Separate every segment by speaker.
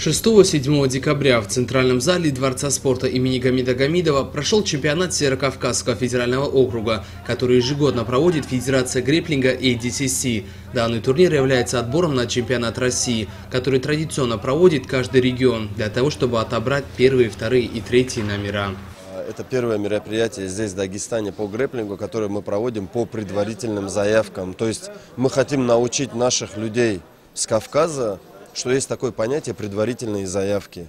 Speaker 1: 6-7 декабря в Центральном зале Дворца спорта имени Гамида Гамидова прошел чемпионат Северокавказского федерального округа, который ежегодно проводит Федерация греплинга ADCC. Данный турнир является отбором на чемпионат России, который традиционно проводит каждый регион для того, чтобы отобрать первые, вторые и третьи номера.
Speaker 2: Это первое мероприятие здесь, в Дагестане, по грэплингу, которое мы проводим по предварительным заявкам. То есть мы хотим научить наших людей с Кавказа что есть такое понятие предварительные заявки.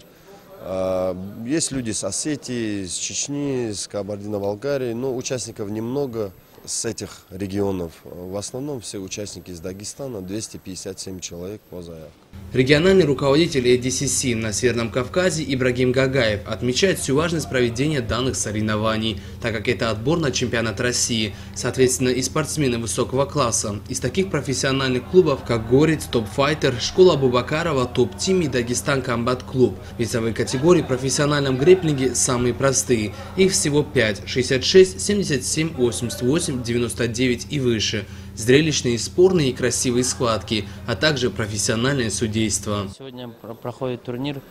Speaker 2: А, есть люди с Осетии, с Чечни, с Кабардино-Балкарии, но участников немного с этих регионов. В основном все участники из Дагестана, 257 человек по заявкам.
Speaker 1: Региональный руководитель ЭДСС на Северном Кавказе Ибрагим Гагаев отмечает всю важность проведения данных соревнований, так как это отбор на чемпионат России, соответственно и спортсмены высокого класса. Из таких профессиональных клубов, как Горец, Топ Файтер, Школа Бубакарова, Топ Тим и Дагестан Комбат Клуб. Весовые категории в профессиональном греплинге самые простые. Их всего 5 – 66, 77, 88, 8, 99 и выше, зрелищные, спорные и красивые схватки, а также профессиональное судейство.
Speaker 3: Сегодня проходит турнир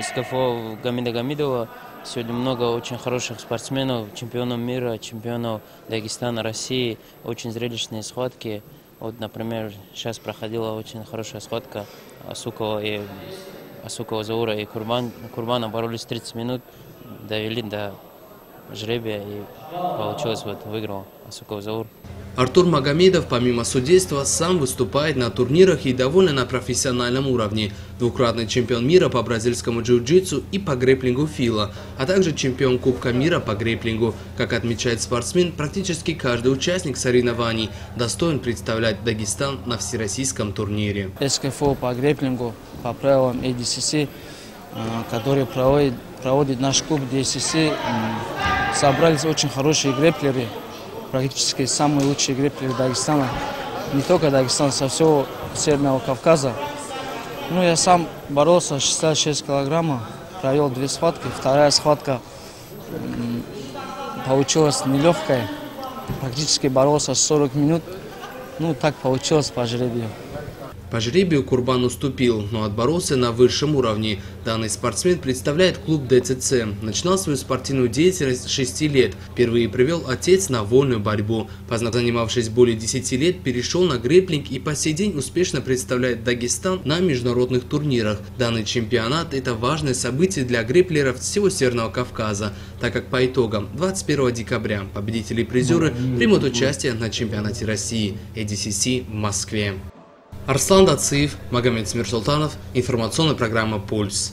Speaker 3: СКФО Гамида Гамидова. Сегодня много очень хороших спортсменов, чемпионов мира, чемпионов Дагестана, России. Очень зрелищные схватки. Вот, например, сейчас проходила очень хорошая схватка Асукова и Асукова Заура и Курбан. Курбана боролись 30 минут, довели до жребия и получилось вот выиграл Асуков Заур.
Speaker 1: Артур Магомедов помимо судейства сам выступает на турнирах и довольно на профессиональном уровне. Двукратный чемпион мира по бразильскому джиу-джитсу и по греплингу Фила, а также чемпион Кубка мира по греплингу. Как отмечает спортсмен, практически каждый участник соревнований достоин представлять Дагестан на всероссийском турнире.
Speaker 4: СКФО по греплингу по правилам ADCC, э, который проводит, проводит наш клуб DCC, собрались очень хорошие греплеры, практически самые лучшие греплеры Дагестана. Не только Дагестана, со всего Северного Кавказа. Ну, я сам боролся 66 килограммов, провел две схватки. Вторая схватка получилась нелегкая. Практически боролся 40 минут. Ну, так получилось по жребию.
Speaker 1: По жребию Курбан уступил, но отборолся на высшем уровне. Данный спортсмен представляет клуб ДЦЦ. Начинал свою спортивную деятельность с 6 лет. Впервые привел отец на вольную борьбу. Поздно занимавшись более 10 лет, перешел на греплинг и по сей день успешно представляет Дагестан на международных турнирах. Данный чемпионат – это важное событие для греплеров всего Северного Кавказа, так как по итогам 21 декабря победители и призеры примут участие на чемпионате России ADCC в Москве. Арслан Дациев, Магомед Смирсултанов, информационная программа «Пульс».